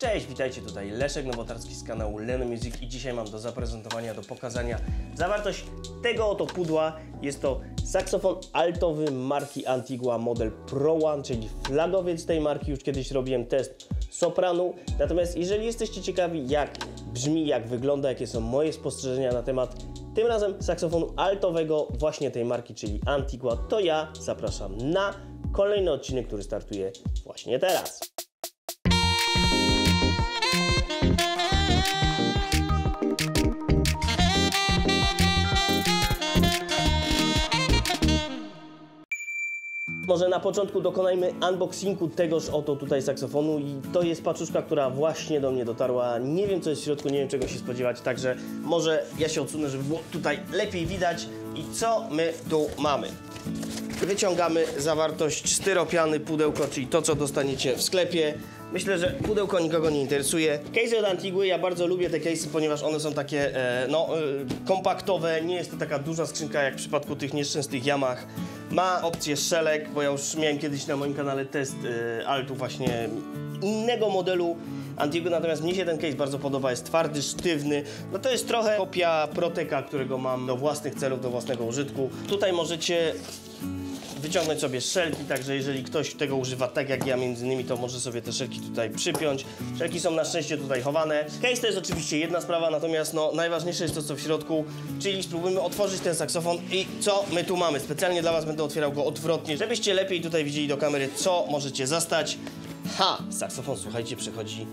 Cześć, witajcie tutaj Leszek Nowotarski z kanału Leno Music i dzisiaj mam do zaprezentowania, do pokazania zawartość tego oto pudła. Jest to saksofon altowy marki Antigua model Pro One, czyli flagowiec tej marki. Już kiedyś robiłem test sopranu. Natomiast jeżeli jesteście ciekawi jak brzmi, jak wygląda, jakie są moje spostrzeżenia na temat tym razem saksofonu altowego właśnie tej marki, czyli Antigua, to ja zapraszam na kolejny odcinek, który startuje właśnie teraz. Może na początku dokonajmy unboxingu tegoż oto tutaj saksofonu i to jest paczuszka, która właśnie do mnie dotarła. Nie wiem co jest w środku, nie wiem czego się spodziewać, także może ja się odsunę, żeby było tutaj lepiej widać. I co my tu mamy? Wyciągamy zawartość styropiany, pudełko, czyli to co dostaniecie w sklepie. Myślę, że pudełko nikogo nie interesuje. Case od Antigły, ja bardzo lubię te case'y, ponieważ one są takie e, no, e, kompaktowe, nie jest to taka duża skrzynka jak w przypadku tych nieszczęsnych Yamah. Ma opcję szelek, bo ja już miałem kiedyś na moim kanale test e, altu właśnie innego modelu Antigua, natomiast mnie się ten case bardzo podoba, jest twardy, sztywny. No to jest trochę kopia Proteka, którego mam do własnych celów, do własnego użytku. Tutaj możecie wyciągnąć sobie szelki, także jeżeli ktoś tego używa tak jak ja między innymi, to może sobie te szelki tutaj przypiąć. Szelki są na szczęście tutaj chowane. Case to jest oczywiście jedna sprawa, natomiast no, najważniejsze jest to, co w środku, czyli spróbujmy otworzyć ten saksofon i co my tu mamy. Specjalnie dla Was będę otwierał go odwrotnie, żebyście lepiej tutaj widzieli do kamery, co możecie zastać. Ha! Saksofon, słuchajcie, przechodzi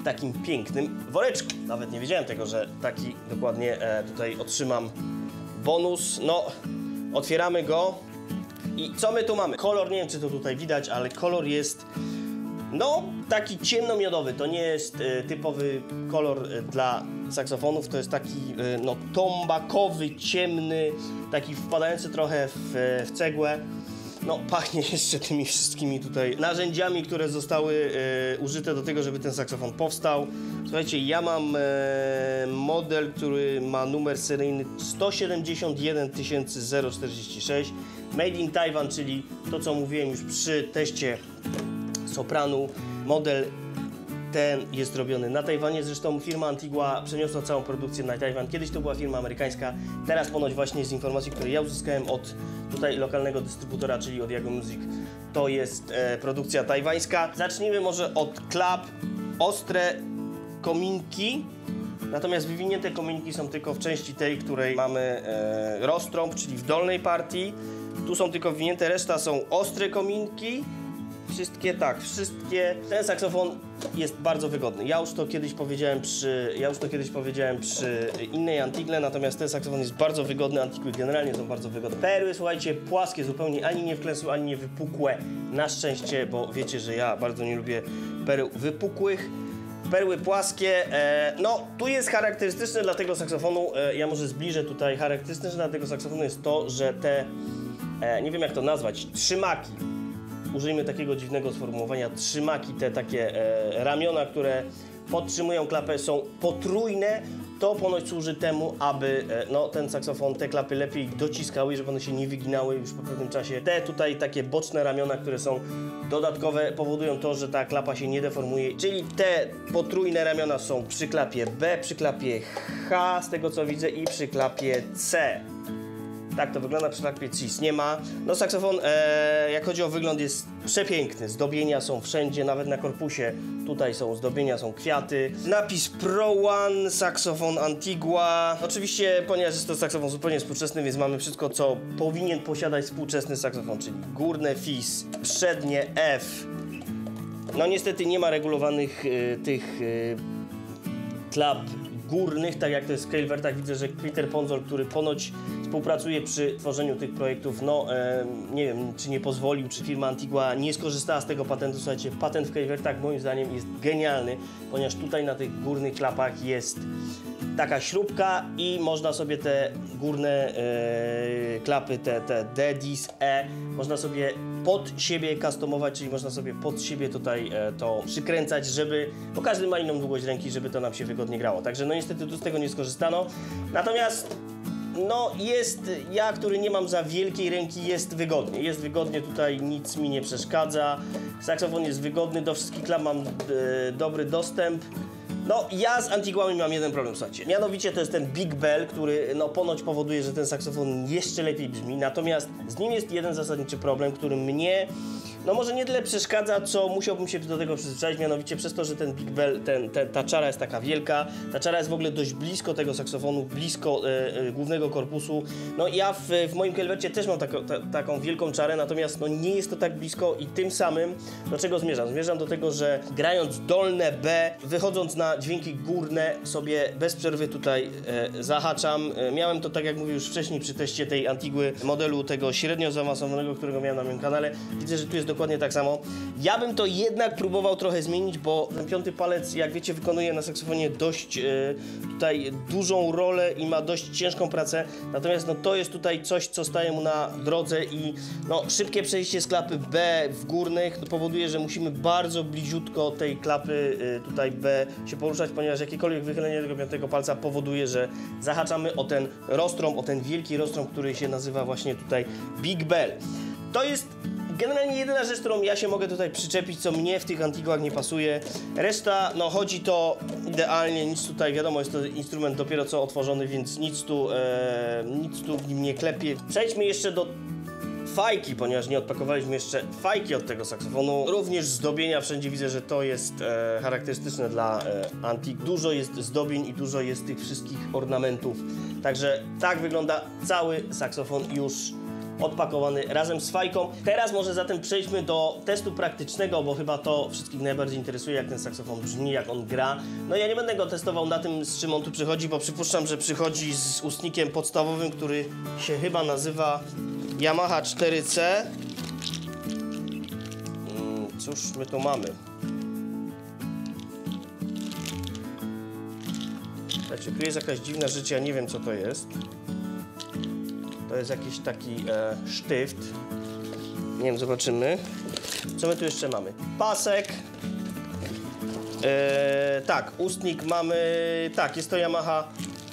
w takim pięknym woreczku. Nawet nie wiedziałem tego, że taki dokładnie e, tutaj otrzymam bonus. No, otwieramy go. I co my tu mamy? Kolor, nie wiem czy to tutaj widać, ale kolor jest no taki ciemnomiodowy. To nie jest e, typowy kolor e, dla saksofonów, to jest taki e, no tombakowy, ciemny, taki wpadający trochę w, w cegłę. No, pachnie jeszcze tymi wszystkimi tutaj narzędziami, które zostały użyte do tego, żeby ten saksofon powstał. Słuchajcie, ja mam model, który ma numer seryjny 171 046 Made in Taiwan, czyli to, co mówiłem już przy teście sopranu. Model ten jest robiony na Tajwanie, zresztą firma Antigua przeniosła całą produkcję na Tajwan. Kiedyś to była firma amerykańska, teraz ponoć właśnie z informacji, które ja uzyskałem od tutaj lokalnego dystrybutora, czyli od Jago Music, to jest e, produkcja tajwańska. Zacznijmy może od klap. Ostre kominki, natomiast wywinięte kominki są tylko w części tej, której mamy e, roztrąb, czyli w dolnej partii. Tu są tylko wywinięte, reszta są ostre kominki. Wszystkie tak, wszystkie. Ten saksofon jest bardzo wygodny. Ja już to kiedyś powiedziałem przy, ja już to kiedyś powiedziałem przy innej Antigle, natomiast ten saksofon jest bardzo wygodny. Antigły generalnie są bardzo wygodne. Perły, słuchajcie, płaskie, zupełnie ani nie wklęsłe, ani nie wypukłe. Na szczęście, bo wiecie, że ja bardzo nie lubię pereł wypukłych. Perły płaskie, e, no tu jest charakterystyczne dla tego saksofonu, e, ja może zbliżę tutaj, charakterystyczne dla tego saksofonu jest to, że te, e, nie wiem jak to nazwać, trzymaki, użyjmy takiego dziwnego sformułowania, trzymaki, te takie e, ramiona, które podtrzymują klapę są potrójne. To ponoć służy temu, aby e, no, ten saksofon, te klapy lepiej dociskały, żeby one się nie wyginały już po pewnym czasie. Te tutaj takie boczne ramiona, które są dodatkowe, powodują to, że ta klapa się nie deformuje. Czyli te potrójne ramiona są przy klapie B, przy klapie H, z tego co widzę, i przy klapie C. Tak to wygląda, przy klapie CIS nie ma. No saksofon, e, jak chodzi o wygląd, jest przepiękny. Zdobienia są wszędzie, nawet na korpusie. Tutaj są zdobienia, są kwiaty. Napis Pro One, saksofon Antigua. Oczywiście, ponieważ jest to saksofon zupełnie współczesny, więc mamy wszystko, co powinien posiadać współczesny saksofon, czyli górne FIS, przednie F. No niestety nie ma regulowanych y, tych y, klap górnych, tak jak to jest w Scalevertach. Widzę, że Peter Ponzor, który ponoć współpracuje przy tworzeniu tych projektów, no e, nie wiem, czy nie pozwolił, czy firma Antigua nie skorzystała z tego patentu. Słuchajcie, patent w Scalevertach moim zdaniem jest genialny, ponieważ tutaj na tych górnych klapach jest taka śrubka i można sobie te górne e, klapy, te, te D, DIS, E, można sobie pod siebie customować, czyli można sobie pod siebie tutaj e, to przykręcać, żeby, bo każdy ma inną długość ręki, żeby to nam się wygodnie grało. Także no niestety tu z tego nie skorzystano. Natomiast no jest, ja, który nie mam za wielkiej ręki, jest wygodnie. Jest wygodnie, tutaj nic mi nie przeszkadza. Saksofon jest wygodny, do wszystkich klap mam e, dobry dostęp. No, ja z Antiguami mam jeden problem, słuchajcie. Mianowicie to jest ten Big Bell, który no ponoć powoduje, że ten saksofon jeszcze lepiej brzmi. Natomiast z nim jest jeden zasadniczy problem, który mnie no może nie tyle przeszkadza, co musiałbym się do tego przyzwyczaić, mianowicie przez to, że ten Big Bell, ten, ten, ta czara jest taka wielka, ta czara jest w ogóle dość blisko tego saksofonu, blisko e, e, głównego korpusu. No ja w, w moim kelwercie też mam tako, ta, taką wielką czarę, natomiast no nie jest to tak blisko i tym samym do czego zmierzam? Zmierzam do tego, że grając dolne B, wychodząc na dźwięki górne sobie bez przerwy tutaj e, zahaczam. E, miałem to tak jak mówię już wcześniej przy teście tej Antigły modelu tego średnio zaawansowanego, którego miałem na moim kanale. Widzę, że tu jest dokładnie tak samo. Ja bym to jednak próbował trochę zmienić, bo ten piąty palec, jak wiecie, wykonuje na saksofonie dość e, tutaj dużą rolę i ma dość ciężką pracę. Natomiast no, to jest tutaj coś, co staje mu na drodze i no, szybkie przejście z klapy B w górnych no, powoduje, że musimy bardzo bliziutko tej klapy e, tutaj B się poruszać, ponieważ jakiekolwiek wychylenie tego piątego palca powoduje, że zahaczamy o ten rostrom, o ten wielki rostrom, który się nazywa właśnie tutaj Big Bell. To jest generalnie jedyna rzecz, którą ja się mogę tutaj przyczepić, co mnie w tych Antiguach nie pasuje. Reszta, no chodzi to idealnie, nic tutaj, wiadomo, jest to instrument dopiero co otworzony, więc nic tu, e, nic tu w nim nie klepie. Przejdźmy jeszcze do fajki, ponieważ nie odpakowaliśmy jeszcze fajki od tego saksofonu. Również zdobienia, wszędzie widzę, że to jest e, charakterystyczne dla e, Antik. Dużo jest zdobień i dużo jest tych wszystkich ornamentów. Także tak wygląda cały saksofon już odpakowany razem z fajką. Teraz może zatem przejdźmy do testu praktycznego, bo chyba to wszystkich najbardziej interesuje, jak ten saksofon brzmi, jak on gra. No ja nie będę go testował na tym, z czym on tu przychodzi, bo przypuszczam, że przychodzi z ustnikiem podstawowym, który się chyba nazywa Yamaha 4C. Mm, Cóż my tu mamy? Słuchajcie, tu jest jakaś dziwna rzecz, ja nie wiem co to jest. To jest jakiś taki e, sztyft. Nie wiem, zobaczymy. Co my tu jeszcze mamy? Pasek. E, tak, ustnik mamy. Tak, jest to Yamaha.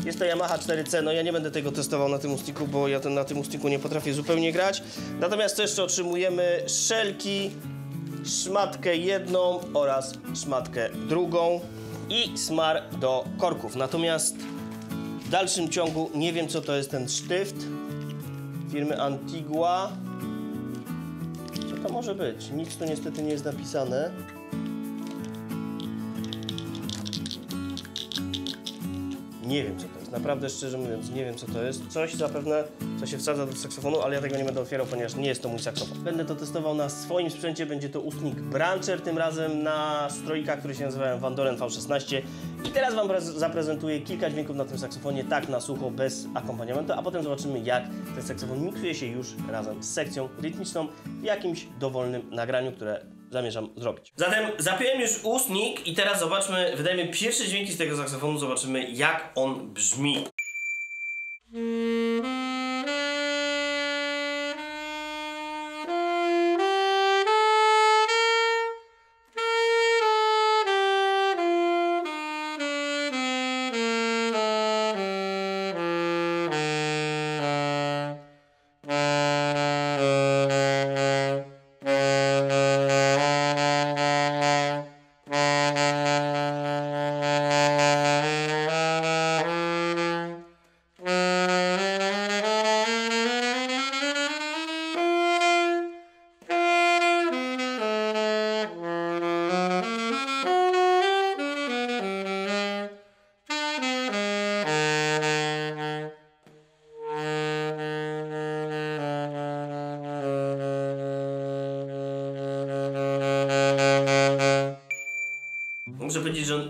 Jest to Yamaha 4C. No ja nie będę tego testował na tym ustniku, bo ja ten, na tym ustniku nie potrafię zupełnie grać. Natomiast co jeszcze otrzymujemy? Szelki, szmatkę jedną oraz szmatkę drugą i smar do korków. Natomiast w dalszym ciągu nie wiem, co to jest ten sztyft firmy Antigua. Co to może być? Nic tu niestety nie jest napisane. Nie wiem co to naprawdę szczerze mówiąc nie wiem co to jest. Coś zapewne, co się wsadza do saksofonu, ale ja tego nie będę otwierał, ponieważ nie jest to mój saksofon. Będę to testował na swoim sprzęcie, będzie to ustnik Brancher, tym razem na strojkach, które się nazywają Van Doren V16. I teraz Wam prez- zaprezentuję kilka dźwięków na tym saksofonie, tak na sucho, bez akompaniamentu, a potem zobaczymy jak ten saksofon miksuje się już razem z sekcją rytmiczną w jakimś dowolnym nagraniu, które zamierzam zrobić. Zatem zapiąłem już ustnik i teraz zobaczmy, wydajemy pierwsze dźwięki z tego saksofonu, zobaczymy jak on brzmi.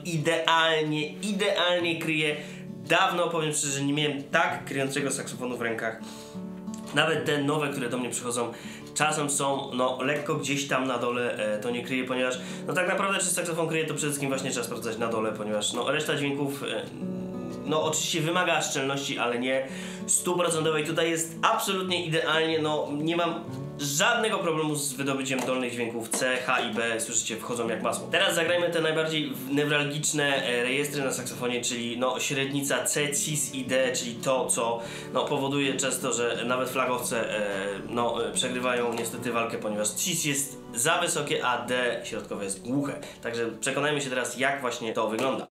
Idealnie, idealnie kryje. Dawno, powiem szczerze, nie miałem tak kryjącego saksofonu w rękach. Nawet te nowe, które do mnie przychodzą, czasem są no, lekko gdzieś tam na dole e, to nie kryje, ponieważ no tak naprawdę czy saksofon kryje, to przede wszystkim właśnie trzeba sprawdzać na dole, ponieważ no, reszta dźwięków e, no oczywiście wymaga szczelności, ale nie stuprocentowej. Tutaj jest absolutnie idealnie, no nie mam żadnego problemu z wydobyciem dolnych dźwięków C, H i B, słyszycie, wchodzą jak masło. Teraz zagrajmy te najbardziej newralgiczne e, rejestry na saksofonie, czyli no średnica C, Cis i D, czyli to, co no, powoduje często, że nawet flagowce e, no, e, przegrywają niestety walkę, ponieważ Cis jest za wysokie, a D środkowe jest głuche. Także przekonajmy się teraz, jak właśnie to wygląda.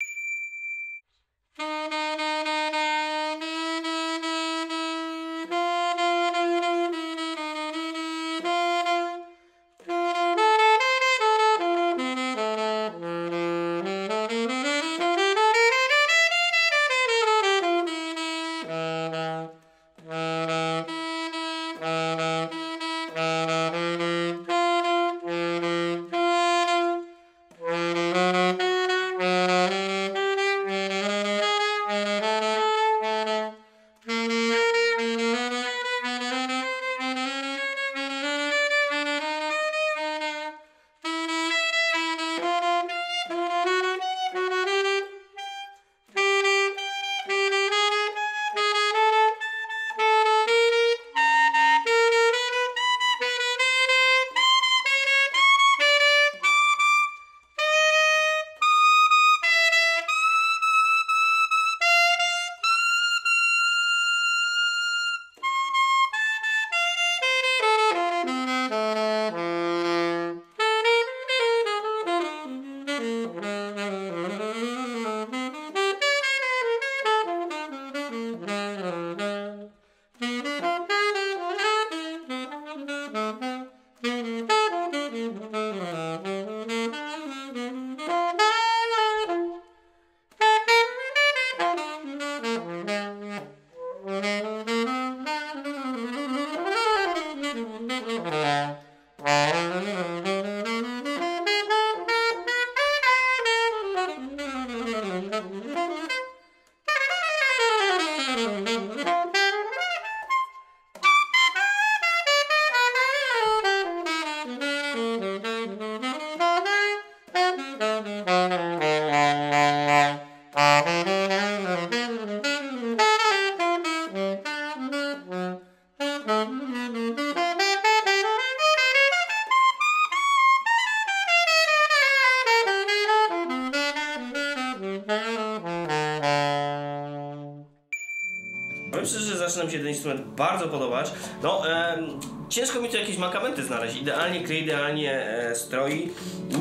Powiem szczerze, zaczyna mi się ten instrument bardzo podobać. No, em, ciężko mi tu jakieś mankamenty znaleźć. Idealnie kryje, idealnie e, stroi,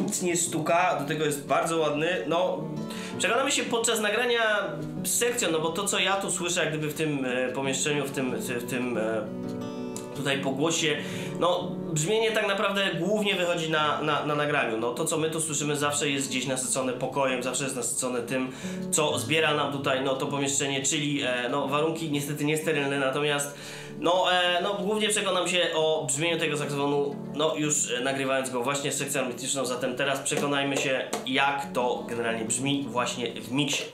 nic nie stuka, do tego jest bardzo ładny. No, przekonamy się podczas nagrania sekcją, no bo to co ja tu słyszę, jak gdyby w tym e, pomieszczeniu, w tym, w tym e, tutaj po głosie, no brzmienie tak naprawdę głównie wychodzi na, na, na nagraniu. No to co my tu słyszymy zawsze jest gdzieś nasycone pokojem, zawsze jest nasycone tym, co zbiera nam tutaj no, to pomieszczenie, czyli e, no, warunki niestety niesterylne, natomiast no, e, no głównie przekonam się o brzmieniu tego saksofonu, no już e, nagrywając go właśnie z sekcją artystyczną, zatem teraz przekonajmy się jak to generalnie brzmi właśnie w miksie.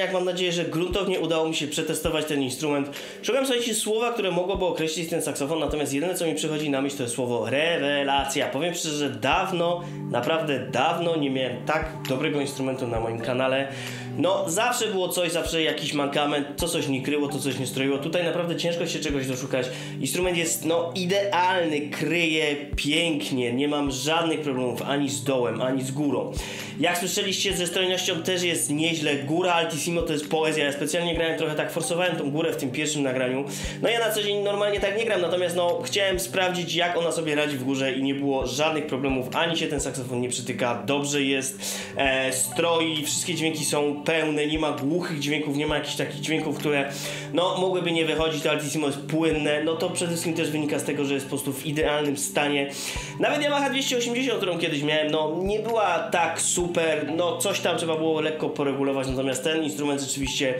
Nagraniach, mam nadzieję, że gruntownie udało mi się przetestować ten instrument. Szukam, słuchajcie, słowa, które mogłoby określić ten saksofon, natomiast jedyne, co mi przychodzi na myśl, to jest słowo rewelacja. Powiem szczerze, że dawno, naprawdę dawno nie miałem tak dobrego instrumentu na moim kanale. No, zawsze było coś, zawsze jakiś mankament, to coś nie kryło, to coś nie stroiło. Tutaj naprawdę ciężko się czegoś doszukać. Instrument jest, no, idealny, kryje pięknie, nie mam żadnych problemów ani z dołem, ani z górą. Jak słyszeliście, ze strojnością też jest nieźle. Góra Altissimo to jest poezja. Ja specjalnie grałem trochę tak, forsowałem tą górę w tym pierwszym nagraniu. No ja na co dzień normalnie tak nie gram, natomiast no chciałem sprawdzić, jak ona sobie radzi w górze i nie było żadnych problemów, ani się ten saksofon nie przytyka, dobrze jest, e, stroi, wszystkie dźwięki są pełne, nie ma głuchych dźwięków, nie ma jakichś takich dźwięków, które no mogłyby nie wychodzić, to Altissimo jest płynne, no to przede wszystkim też wynika z tego, że jest po prostu w idealnym stanie. Nawet Yamaha 280, którą kiedyś miałem, no nie była tak super, no coś tam trzeba było lekko poregulować, natomiast ten instrument rzeczywiście,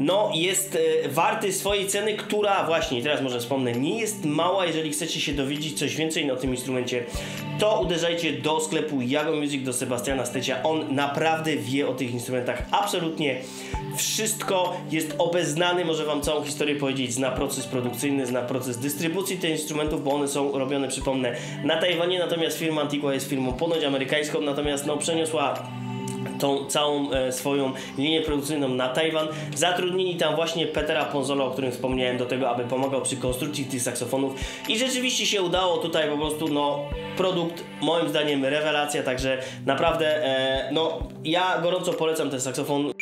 no jest e, warty swojej ceny, która właśnie, teraz może wspomnę, nie jest mała, jeżeli chcecie się dowiedzieć coś więcej o tym instrumencie, to uderzajcie do sklepu Jago Music, do Sebastiana Stecia, on naprawdę wie o tych instrumentach absolutnie wszystko, jest obeznany, może wam całą historię powiedzieć, zna proces produkcyjny, zna proces dystrybucji tych instrumentów, bo one są robione, przypomnę, na Tajwanie, natomiast firma Antigua jest firmą ponoć amerykańską, natomiast no przeniosła tą całą e, swoją linię produkcyjną na Tajwan. Zatrudnili tam właśnie Petera Ponzola, o którym wspomniałem, do tego, aby pomagał przy konstrukcji tych saksofonów i rzeczywiście się udało tutaj po prostu, no, produkt moim zdaniem rewelacja, także naprawdę, e, no, ja gorąco polecam ten saksofon.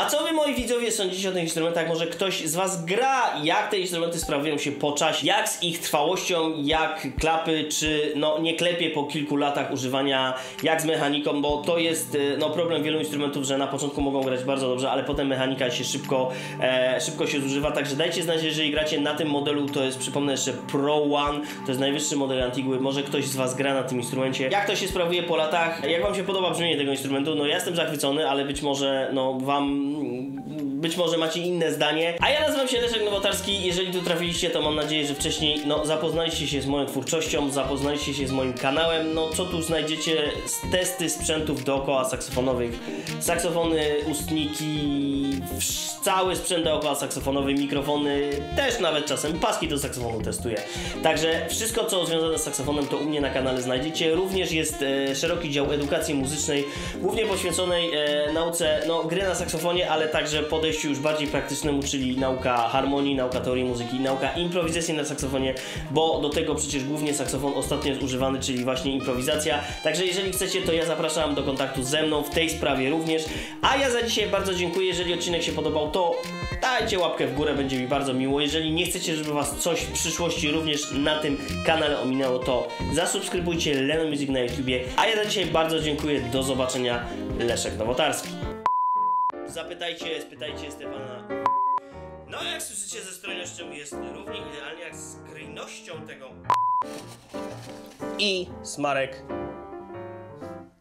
A co wy moi widzowie sądzicie o tych instrumentach? Może ktoś z was gra? Jak te instrumenty sprawują się po czasie? Jak z ich trwałością? Jak klapy? Czy no nie klepie po kilku latach używania? Jak z mechaniką? Bo to jest e, no problem wielu instrumentów, że na początku mogą grać bardzo dobrze, ale potem mechanika się szybko, e, szybko się zużywa. Także dajcie znać, jeżeli gracie na tym modelu, to jest przypomnę jeszcze Pro One, to jest najwyższy model Antigły. Może ktoś z was gra na tym instrumencie. Jak to się sprawuje po latach? Jak wam się podoba brzmienie tego instrumentu? No ja jestem zachwycony, ale być może no wam Mm-hmm. Być może macie inne zdanie. A ja nazywam się Leszek Nowotarski. Jeżeli tu trafiliście, to mam nadzieję, że wcześniej no, zapoznaliście się z moją twórczością, zapoznaliście się z moim kanałem. No co tu znajdziecie? Testy sprzętów dookoła saksofonowych. Saksofony, ustniki, cały sprzęt dookoła saksofonowy, mikrofony, też nawet czasem paski do saksofonu testuję. Także wszystko, co związane z saksofonem, to u mnie na kanale znajdziecie. Również jest e, szeroki dział edukacji muzycznej, głównie poświęconej e, nauce no, gry na saksofonie, ale także podejściu już bardziej praktycznemu, czyli nauka harmonii, nauka teorii muzyki, nauka improwizacji na saksofonie, bo do tego przecież głównie saksofon ostatnio jest używany, czyli właśnie improwizacja. Także jeżeli chcecie, to ja zapraszam do kontaktu ze mną w tej sprawie również. A ja za dzisiaj bardzo dziękuję. Jeżeli odcinek się podobał, to dajcie łapkę w górę, będzie mi bardzo miło. Jeżeli nie chcecie, żeby was coś w przyszłości również na tym kanale ominęło, to zasubskrybujcie Leno Music na YouTubie. A ja za dzisiaj bardzo dziękuję. Do zobaczenia. Leszek Nowotarski. Zapytajcie, spytajcie Stefana. No jak słyszycie ze strojnością jest równie idealnie jak z kryjnością tego. I smarek.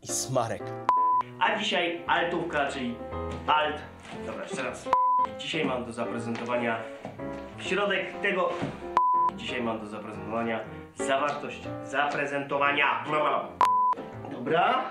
I smarek. A dzisiaj altówka, czyli alt. Dobra, jeszcze raz. Dzisiaj mam do zaprezentowania środek tego. Dzisiaj mam do zaprezentowania zawartość zaprezentowania. Dobra.